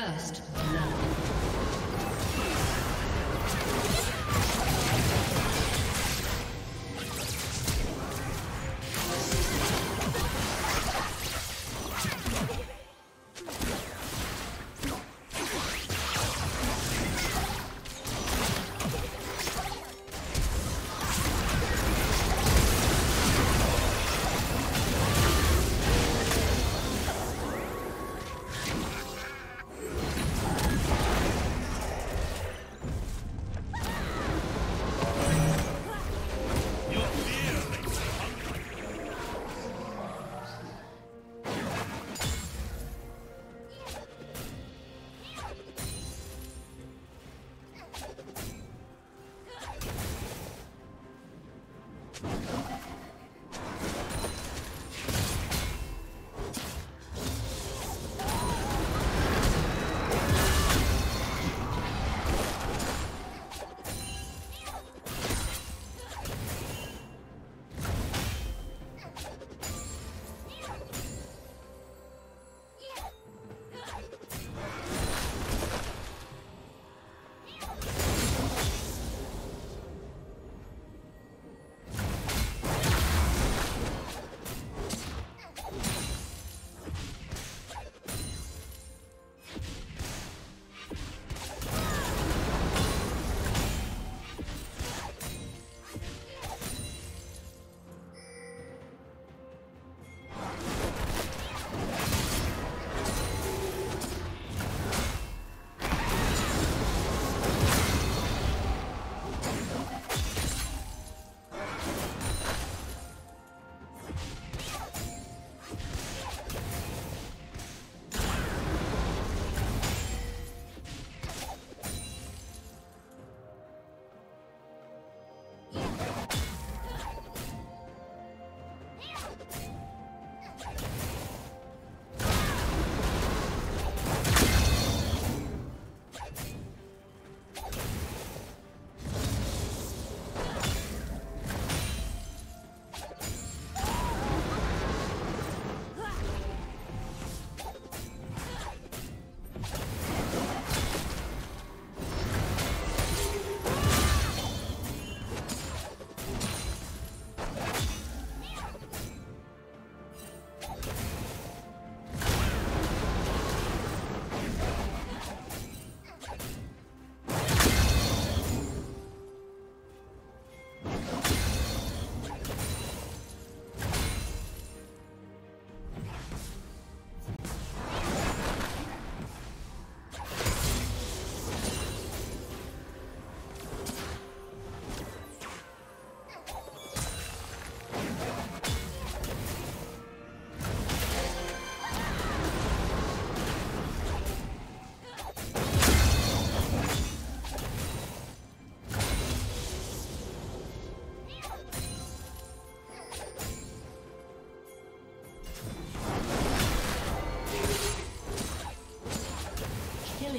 First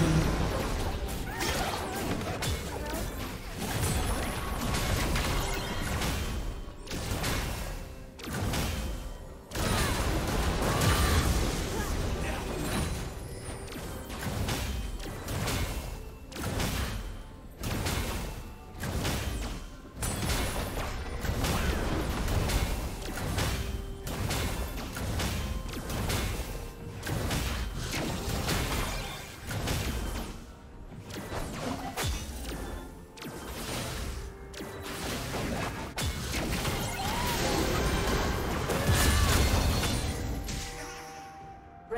City.